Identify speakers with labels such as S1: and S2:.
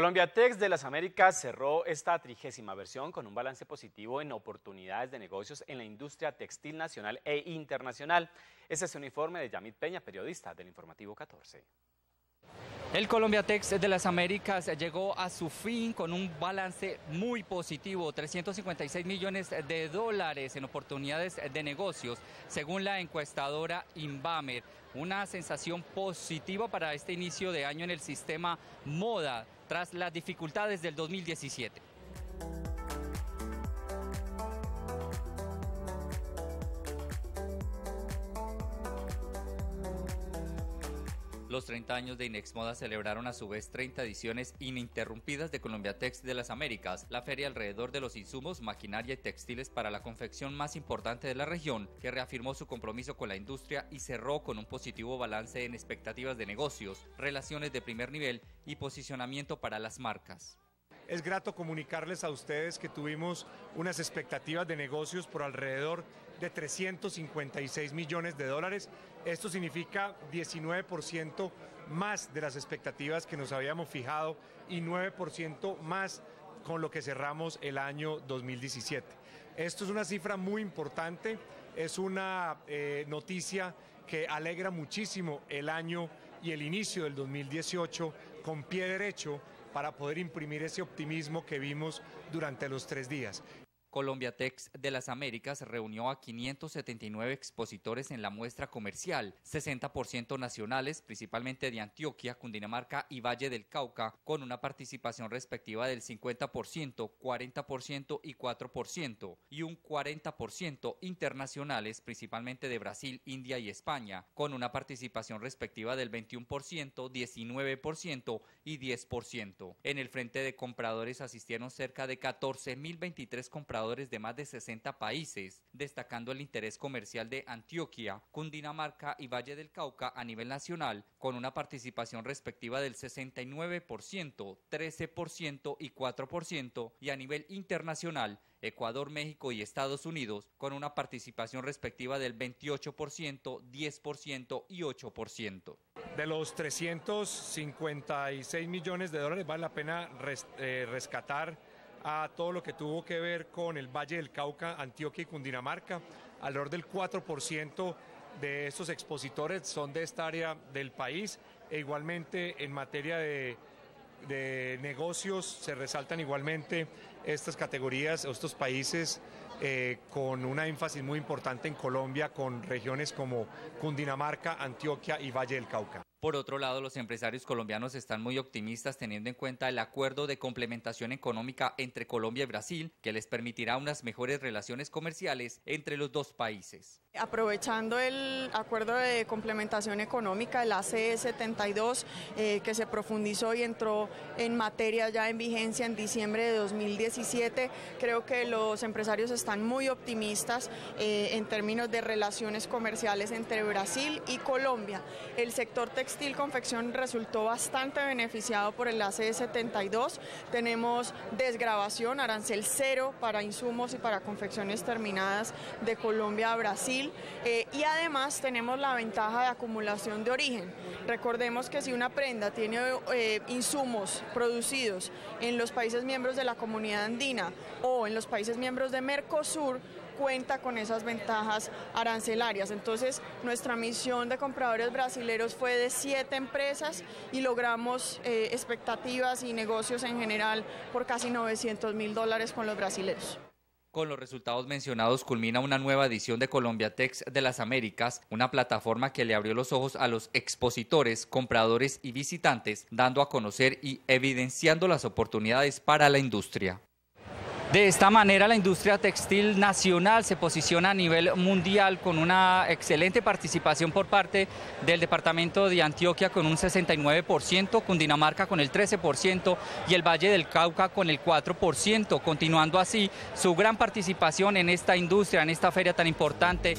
S1: Colombia Tex de las Américas cerró esta trigésima versión con un balance positivo en oportunidades de negocios en la industria textil nacional e internacional. Este es un informe de Yamit Peña, periodista del Informativo 14.
S2: El Colombia Tex de las Américas llegó a su fin con un balance muy positivo, 356 millones de dólares en oportunidades de negocios, según la encuestadora Inbamer. Una sensación positiva para este inicio de año en el sistema moda tras las dificultades del 2017. Los 30 años de Inexmoda celebraron a su vez 30 ediciones ininterrumpidas de Colombia Tex de las Américas, la feria alrededor de los insumos, maquinaria y textiles para la confección más importante de la región, que reafirmó su compromiso con la industria y cerró con un positivo balance en expectativas de negocios, relaciones de primer nivel y posicionamiento para las marcas.
S3: Es grato comunicarles a ustedes que tuvimos unas expectativas de negocios por alrededor de 356 millones de dólares. Esto significa 19% más de las expectativas que nos habíamos fijado y 9% más con lo que cerramos el año 2017. Esto es una cifra muy importante, es una eh, noticia que alegra muchísimo el año y el inicio del 2018 con pie derecho para poder imprimir ese optimismo que vimos durante los tres días.
S2: Colombia Tex de las Américas reunió a 579 expositores en la muestra comercial, 60% nacionales, principalmente de Antioquia, Cundinamarca y Valle del Cauca, con una participación respectiva del 50%, 40% y 4%, y un 40% internacionales, principalmente de Brasil, India y España, con una participación respectiva del 21%, 19% y 10%. En el frente de compradores asistieron cerca de 14.023 compradores de más de 60 países, destacando el interés comercial de Antioquia, Cundinamarca y Valle del Cauca a nivel nacional, con una participación respectiva del 69%, 13% y 4%, y a nivel internacional, Ecuador, México y Estados Unidos, con una participación respectiva del 28%, 10% y 8%.
S3: De los 356 millones de dólares vale la pena eh, rescatar a todo lo que tuvo que ver con el Valle del Cauca, Antioquia y Cundinamarca. Alrededor del 4% de estos expositores son de esta área del país e igualmente en materia de, negocios se resaltan igualmente estas categorías o estos países eh, con una énfasis muy importante en Colombia con regiones como Cundinamarca, Antioquia y Valle del Cauca.
S2: Por otro lado, los empresarios colombianos están muy optimistas teniendo en cuenta el acuerdo de complementación económica entre Colombia y Brasil, que les permitirá unas mejores relaciones comerciales entre los dos países.
S4: Aprovechando el acuerdo de complementación económica, el ACE 72, eh, que se profundizó y entró en materia ya en vigencia en diciembre de 2017, creo que los empresarios están muy optimistas eh, en términos de relaciones comerciales entre Brasil y Colombia. El sector textil confección resultó bastante beneficiado por el ACE 72. Tenemos desgrabación, arancel cero para insumos y para confecciones terminadas de Colombia a Brasil. Eh, y además tenemos la ventaja de acumulación de origen. Recordemos que si una prenda tiene eh, insumos producidos en los países miembros de la comunidad andina o en los países miembros de Mercosur, cuenta con esas ventajas arancelarias. Entonces, nuestra misión de compradores brasileros fue de siete empresas y logramos eh, expectativas y negocios en general por casi 900 mil dólares con los brasileros.
S2: Con los resultados mencionados culmina una nueva edición de Colombia Tex de las Américas, una plataforma que le abrió los ojos a los expositores, compradores y visitantes, dando a conocer y evidenciando las oportunidades para la industria. De esta manera, la industria textil nacional se posiciona a nivel mundial con una excelente participación por parte del departamento de Antioquia con un 69%, Cundinamarca con el 13% y el Valle del Cauca con el 4%, continuando así su gran participación en esta industria, en esta feria tan importante.